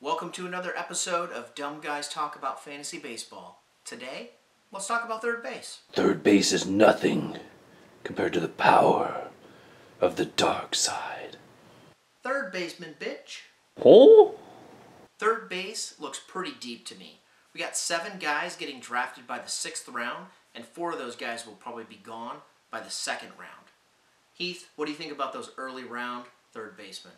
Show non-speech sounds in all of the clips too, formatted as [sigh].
Welcome to another episode of Dumb Guys Talk About Fantasy Baseball. Today, let's talk about third base. Third base is nothing compared to the power of the dark side. Third baseman, bitch. Oh? Third base looks pretty deep to me. We got seven guys getting drafted by the sixth round, and four of those guys will probably be gone by the second round. Heath, what do you think about those early round third basemen?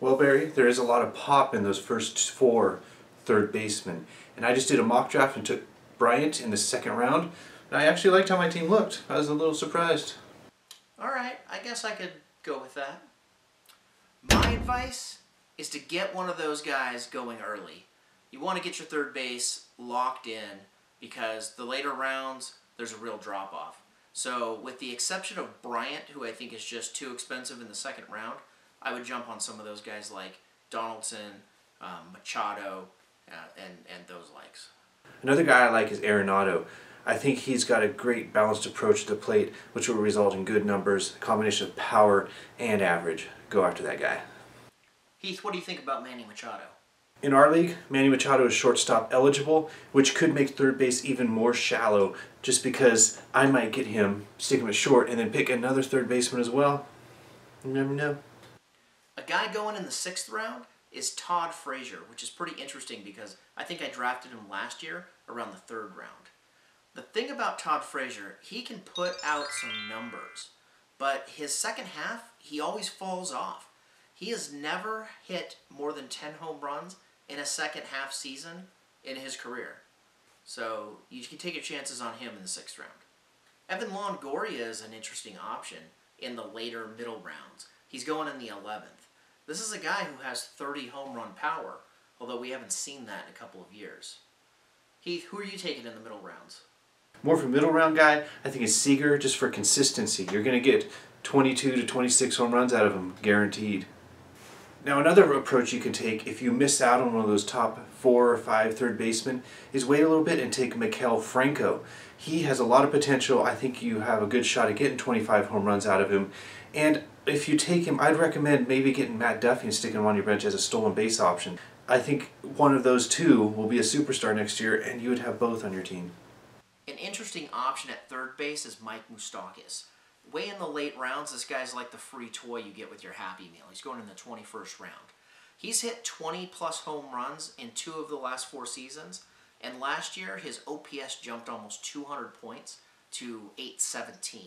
Well, Barry, there is a lot of pop in those first four third basemen. And I just did a mock draft and took Bryant in the second round. And I actually liked how my team looked. I was a little surprised. All right, I guess I could go with that. My advice is to get one of those guys going early. You want to get your third base locked in because the later rounds, there's a real drop off. So, with the exception of Bryant, who I think is just too expensive in the second round, I would jump on some of those guys like Donaldson, um, Machado, uh, and, and those likes. Another guy I like is Arenado. I think he's got a great balanced approach to the plate, which will result in good numbers, a combination of power and average. Go after that guy. Heath, what do you think about Manny Machado? In our league, Manny Machado is shortstop eligible, which could make third base even more shallow, just because I might get him, stick him at short, and then pick another third baseman as well. You never know. A guy going in the sixth round is Todd Frazier, which is pretty interesting because I think I drafted him last year around the third round. The thing about Todd Frazier, he can put out some numbers, but his second half, he always falls off. He has never hit more than 10 home runs in a second half season in his career. So you can take your chances on him in the sixth round. Evan Longoria is an interesting option in the later middle rounds. He's going in the 11th. This is a guy who has 30 home run power, although we haven't seen that in a couple of years. Heath, who are you taking in the middle rounds? More for middle round guy, I think it's Seager just for consistency. You're going to get 22 to 26 home runs out of him, guaranteed. Now, another approach you can take if you miss out on one of those top four or five third basemen is wait a little bit and take Maikel Franco. He has a lot of potential. I think you have a good shot at getting 25 home runs out of him. And if you take him, I'd recommend maybe getting Matt Duffy and sticking him on your bench as a stolen base option. I think one of those two will be a superstar next year, and you would have both on your team. An interesting option at third base is Mike Moustakas. Way in the late rounds, this guy's like the free toy you get with your Happy Meal. He's going in the 21st round. He's hit 20 plus home runs in two of the last four seasons, and last year his OPS jumped almost 200 points to 817.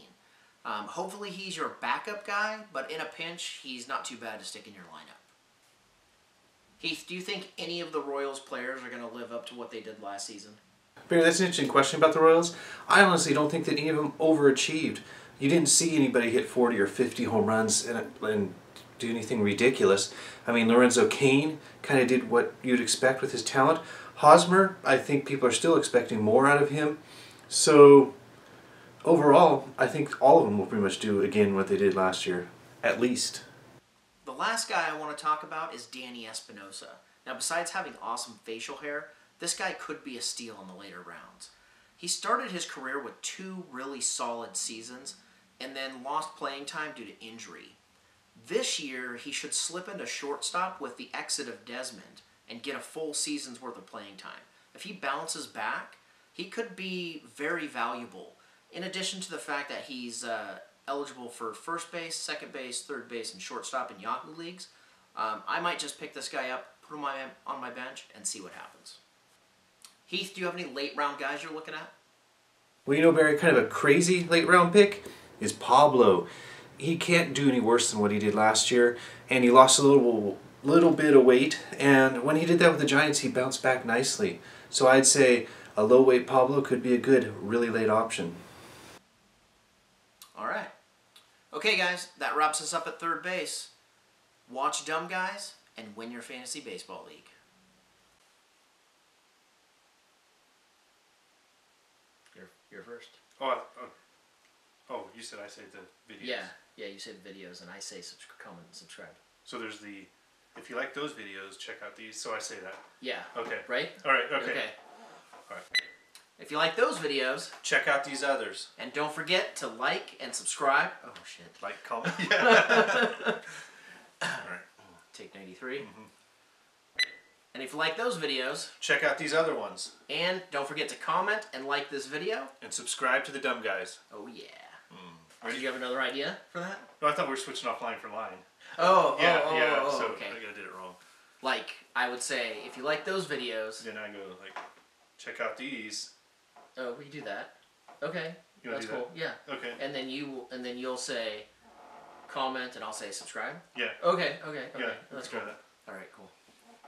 Um, hopefully he's your backup guy, but in a pinch, he's not too bad to stick in your lineup. Heath, do you think any of the Royals players are going to live up to what they did last season? Barry, that's an interesting question about the Royals. I honestly don't think that any of them overachieved. You didn't see anybody hit 40 or 50 home runs and, and do anything ridiculous. I mean, Lorenzo Cain kind of did what you'd expect with his talent. Hosmer, I think people are still expecting more out of him. So, overall, I think all of them will pretty much do again what they did last year, at least. The last guy I want to talk about is Danny Espinosa. Now, besides having awesome facial hair, this guy could be a steal in the later rounds. He started his career with two really solid seasons and then lost playing time due to injury. This year, he should slip into shortstop with the exit of Desmond and get a full season's worth of playing time. If he bounces back, he could be very valuable. In addition to the fact that he's uh, eligible for first base, second base, third base, and shortstop in Yahoo leagues, um, I might just pick this guy up, put him on my bench, and see what happens. Heath, do you have any late round guys you're looking at? Well, you know, Barry, kind of a crazy late round pick is Pablo. He can't do any worse than what he did last year, and he lost a little little bit of weight. And when he did that with the Giants, he bounced back nicely. So I'd say a low weight Pablo could be a good, really late option. All right. Okay, guys, that wraps us up at third base. Watch Dumb Guys and win your fantasy baseball league. You're, you're first. Oh, I- oh, oh, you said I say the videos. Yeah, yeah, you said videos, and I say subs- comment and subscribe. So there's the, if you like those videos, check out these. So I say that. Yeah. Okay. Right? All right. Okay. Okay. All right. If you like those videos, Check out these others. and don't forget to like and subscribe. Oh, shit. Like, comment. [laughs] yeah. Take 93. Mm -hmm. And if you like those videos, Check out these other ones and don't forget to comment and like this video. and subscribe to the Dumb Guys. Oh yeah. Mm. Ready? Did you have another idea for that? No, I thought we were switching off line for line. Oh, oh, oh Yeah, oh, oh, yeah. oh, so okay. I did it wrong. Like I would say, if you like those videos, Then I go like, check out these. oh, we do that. Okay, that's do that? cool. Yeah, Okay. and then you and then you'll say comment, and I'll say subscribe. Yeah. Okay, okay, okay. Yeah. that's Let's cool. try that. All right, cool.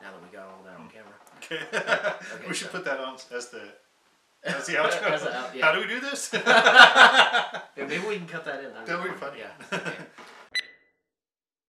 Now that we got all that on hmm. camera. Okay. [laughs] [laughs] we should so- put that on as the [laughs] as the outro. The out- yeah. How do we do this? Yeah, [laughs] maybe we can cut that in. That'd That would be fun. funny. Yeah. [laughs] Okay.